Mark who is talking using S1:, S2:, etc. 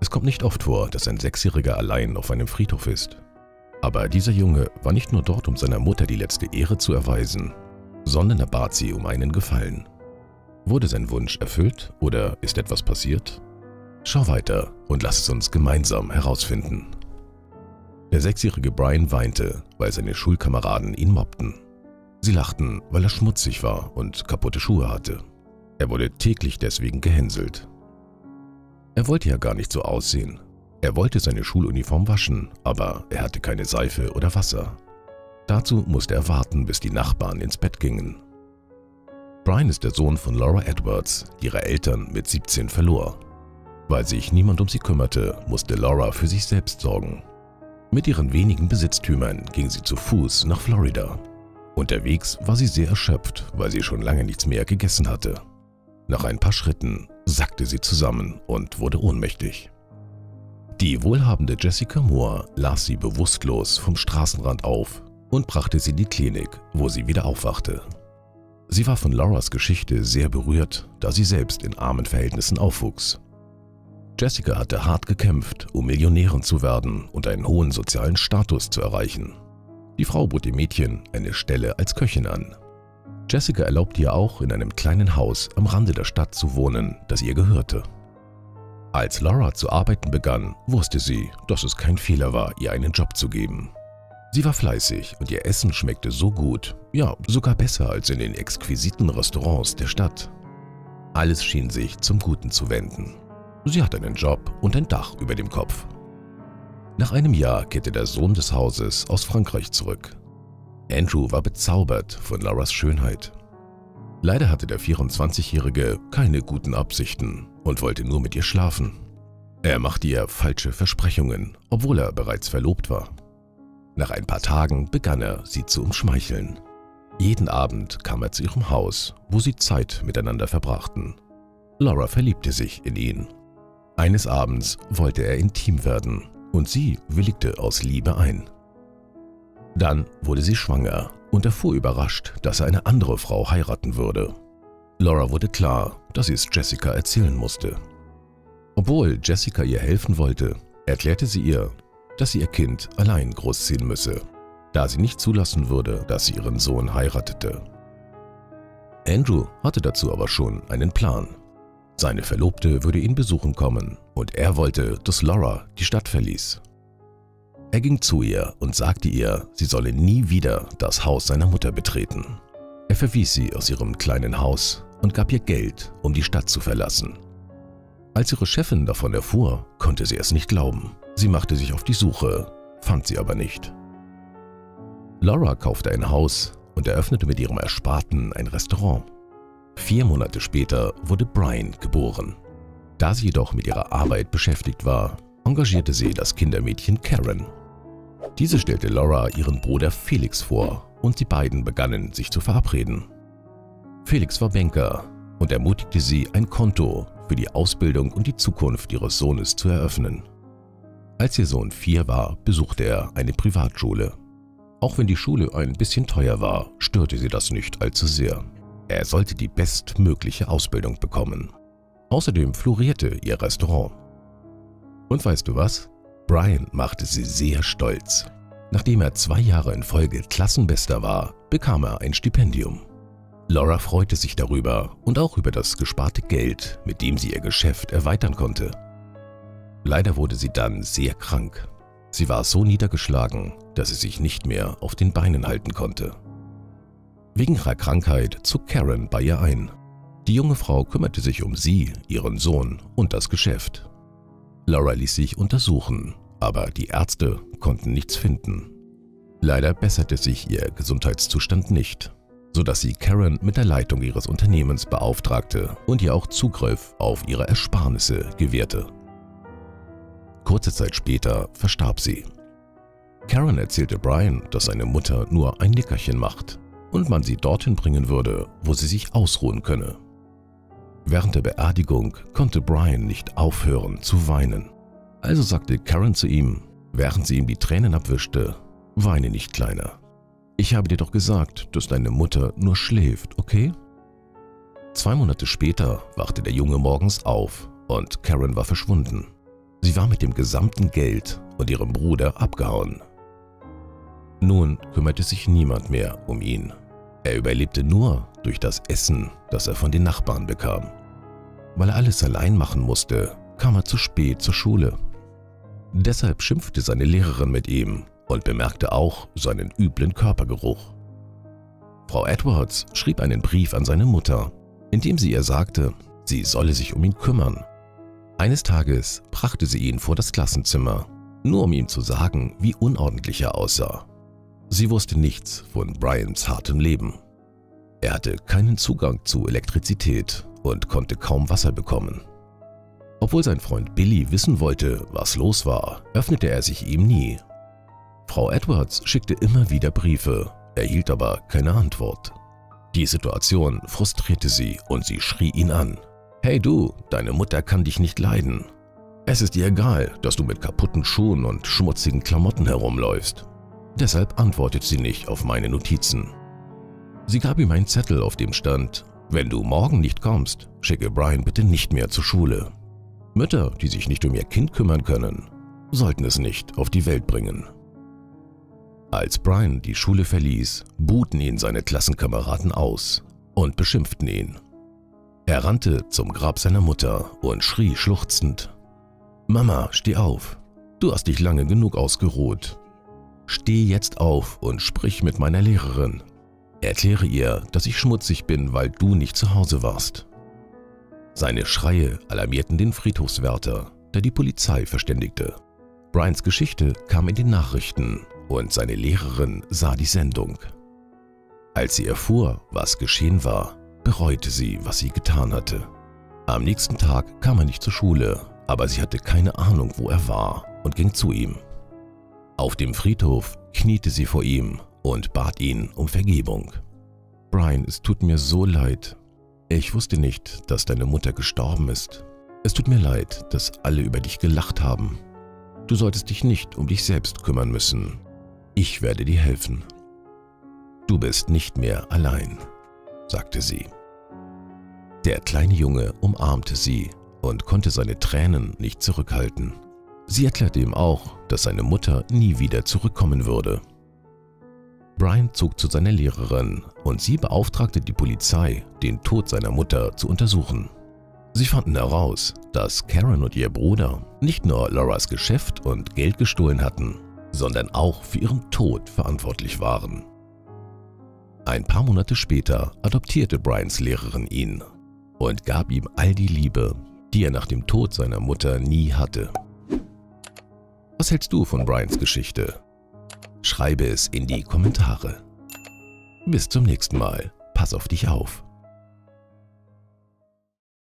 S1: Es kommt nicht oft vor, dass ein Sechsjähriger allein auf einem Friedhof ist. Aber dieser Junge war nicht nur dort, um seiner Mutter die letzte Ehre zu erweisen, sondern er bat sie um einen Gefallen. Wurde sein Wunsch erfüllt oder ist etwas passiert? Schau weiter und lass es uns gemeinsam herausfinden. Der sechsjährige Brian weinte, weil seine Schulkameraden ihn mobbten. Sie lachten, weil er schmutzig war und kaputte Schuhe hatte. Er wurde täglich deswegen gehänselt. Er wollte ja gar nicht so aussehen. Er wollte seine Schuluniform waschen, aber er hatte keine Seife oder Wasser. Dazu musste er warten, bis die Nachbarn ins Bett gingen. Brian ist der Sohn von Laura Edwards, die ihre Eltern mit 17 verlor. Weil sich niemand um sie kümmerte, musste Laura für sich selbst sorgen. Mit ihren wenigen Besitztümern ging sie zu Fuß nach Florida. Unterwegs war sie sehr erschöpft, weil sie schon lange nichts mehr gegessen hatte. Nach ein paar Schritten sackte sie zusammen und wurde ohnmächtig. Die wohlhabende Jessica Moore las sie bewusstlos vom Straßenrand auf und brachte sie in die Klinik, wo sie wieder aufwachte. Sie war von Lauras Geschichte sehr berührt, da sie selbst in armen Verhältnissen aufwuchs. Jessica hatte hart gekämpft, um Millionärin zu werden und einen hohen sozialen Status zu erreichen. Die Frau bot dem Mädchen eine Stelle als Köchin an. Jessica erlaubte ihr auch, in einem kleinen Haus am Rande der Stadt zu wohnen, das ihr gehörte. Als Laura zu arbeiten begann, wusste sie, dass es kein Fehler war, ihr einen Job zu geben. Sie war fleißig und ihr Essen schmeckte so gut, ja, sogar besser als in den exquisiten Restaurants der Stadt. Alles schien sich zum Guten zu wenden. Sie hatte einen Job und ein Dach über dem Kopf. Nach einem Jahr kehrte der Sohn des Hauses aus Frankreich zurück. Andrew war bezaubert von Lauras Schönheit. Leider hatte der 24-Jährige keine guten Absichten und wollte nur mit ihr schlafen. Er machte ihr falsche Versprechungen, obwohl er bereits verlobt war. Nach ein paar Tagen begann er, sie zu umschmeicheln. Jeden Abend kam er zu ihrem Haus, wo sie Zeit miteinander verbrachten. Laura verliebte sich in ihn eines Abends wollte er intim werden und sie willigte aus Liebe ein. Dann wurde sie schwanger und erfuhr überrascht, dass er eine andere Frau heiraten würde. Laura wurde klar, dass sie es Jessica erzählen musste. Obwohl Jessica ihr helfen wollte, erklärte sie ihr, dass sie ihr Kind allein großziehen müsse, da sie nicht zulassen würde, dass sie ihren Sohn heiratete. Andrew hatte dazu aber schon einen Plan. Seine Verlobte würde ihn besuchen kommen und er wollte, dass Laura die Stadt verließ. Er ging zu ihr und sagte ihr, sie solle nie wieder das Haus seiner Mutter betreten. Er verwies sie aus ihrem kleinen Haus und gab ihr Geld, um die Stadt zu verlassen. Als ihre Chefin davon erfuhr, konnte sie es nicht glauben. Sie machte sich auf die Suche, fand sie aber nicht. Laura kaufte ein Haus und eröffnete mit ihrem Ersparten ein Restaurant. Vier Monate später wurde Brian geboren. Da sie jedoch mit ihrer Arbeit beschäftigt war, engagierte sie das Kindermädchen Karen. Diese stellte Laura ihren Bruder Felix vor und die beiden begannen sich zu verabreden. Felix war Banker und ermutigte sie, ein Konto für die Ausbildung und die Zukunft ihres Sohnes zu eröffnen. Als ihr Sohn vier war, besuchte er eine Privatschule. Auch wenn die Schule ein bisschen teuer war, störte sie das nicht allzu sehr. Er sollte die bestmögliche Ausbildung bekommen. Außerdem florierte ihr Restaurant. Und weißt du was? Brian machte sie sehr stolz. Nachdem er zwei Jahre in Folge Klassenbester war, bekam er ein Stipendium. Laura freute sich darüber und auch über das gesparte Geld, mit dem sie ihr Geschäft erweitern konnte. Leider wurde sie dann sehr krank. Sie war so niedergeschlagen, dass sie sich nicht mehr auf den Beinen halten konnte. Wegen ihrer Krankheit zog Karen bei ihr ein. Die junge Frau kümmerte sich um sie, ihren Sohn und das Geschäft. Laura ließ sich untersuchen, aber die Ärzte konnten nichts finden. Leider besserte sich ihr Gesundheitszustand nicht, sodass sie Karen mit der Leitung ihres Unternehmens beauftragte und ihr auch Zugriff auf ihre Ersparnisse gewährte. Kurze Zeit später verstarb sie. Karen erzählte Brian, dass seine Mutter nur ein Nickerchen macht und man sie dorthin bringen würde, wo sie sich ausruhen könne. Während der Beerdigung konnte Brian nicht aufhören zu weinen. Also sagte Karen zu ihm, während sie ihm die Tränen abwischte, weine nicht kleiner. Ich habe dir doch gesagt, dass deine Mutter nur schläft, okay? Zwei Monate später wachte der Junge morgens auf und Karen war verschwunden. Sie war mit dem gesamten Geld und ihrem Bruder abgehauen. Nun kümmerte sich niemand mehr um ihn. Er überlebte nur durch das Essen, das er von den Nachbarn bekam. Weil er alles allein machen musste, kam er zu spät zur Schule. Deshalb schimpfte seine Lehrerin mit ihm und bemerkte auch seinen üblen Körpergeruch. Frau Edwards schrieb einen Brief an seine Mutter, in dem sie ihr sagte, sie solle sich um ihn kümmern. Eines Tages brachte sie ihn vor das Klassenzimmer, nur um ihm zu sagen, wie unordentlich er aussah. Sie wusste nichts von Brians hartem Leben. Er hatte keinen Zugang zu Elektrizität und konnte kaum Wasser bekommen. Obwohl sein Freund Billy wissen wollte, was los war, öffnete er sich ihm nie. Frau Edwards schickte immer wieder Briefe, erhielt aber keine Antwort. Die Situation frustrierte sie und sie schrie ihn an. Hey du, deine Mutter kann dich nicht leiden. Es ist ihr egal, dass du mit kaputten Schuhen und schmutzigen Klamotten herumläufst. Deshalb antwortet sie nicht auf meine Notizen. Sie gab ihm einen Zettel, auf dem stand, wenn du morgen nicht kommst, schicke Brian bitte nicht mehr zur Schule. Mütter, die sich nicht um ihr Kind kümmern können, sollten es nicht auf die Welt bringen. Als Brian die Schule verließ, buhten ihn seine Klassenkameraden aus und beschimpften ihn. Er rannte zum Grab seiner Mutter und schrie schluchzend, Mama, steh auf, du hast dich lange genug ausgeruht. Steh jetzt auf und sprich mit meiner Lehrerin. Erkläre ihr, dass ich schmutzig bin, weil du nicht zu Hause warst. Seine Schreie alarmierten den Friedhofswärter, der die Polizei verständigte. Brians Geschichte kam in den Nachrichten und seine Lehrerin sah die Sendung. Als sie erfuhr, was geschehen war, bereute sie, was sie getan hatte. Am nächsten Tag kam er nicht zur Schule, aber sie hatte keine Ahnung, wo er war und ging zu ihm. Auf dem Friedhof kniete sie vor ihm und bat ihn um Vergebung. Brian, es tut mir so leid. Ich wusste nicht, dass deine Mutter gestorben ist. Es tut mir leid, dass alle über dich gelacht haben. Du solltest dich nicht um dich selbst kümmern müssen. Ich werde dir helfen. Du bist nicht mehr allein, sagte sie. Der kleine Junge umarmte sie und konnte seine Tränen nicht zurückhalten. Sie erklärte ihm auch, dass seine Mutter nie wieder zurückkommen würde. Brian zog zu seiner Lehrerin und sie beauftragte die Polizei, den Tod seiner Mutter zu untersuchen. Sie fanden heraus, dass Karen und ihr Bruder nicht nur Lauras Geschäft und Geld gestohlen hatten, sondern auch für ihren Tod verantwortlich waren. Ein paar Monate später adoptierte Brians Lehrerin ihn und gab ihm all die Liebe, die er nach dem Tod seiner Mutter nie hatte. Was hältst du von Brians Geschichte? Schreibe es in die Kommentare. Bis zum nächsten Mal. Pass auf dich auf.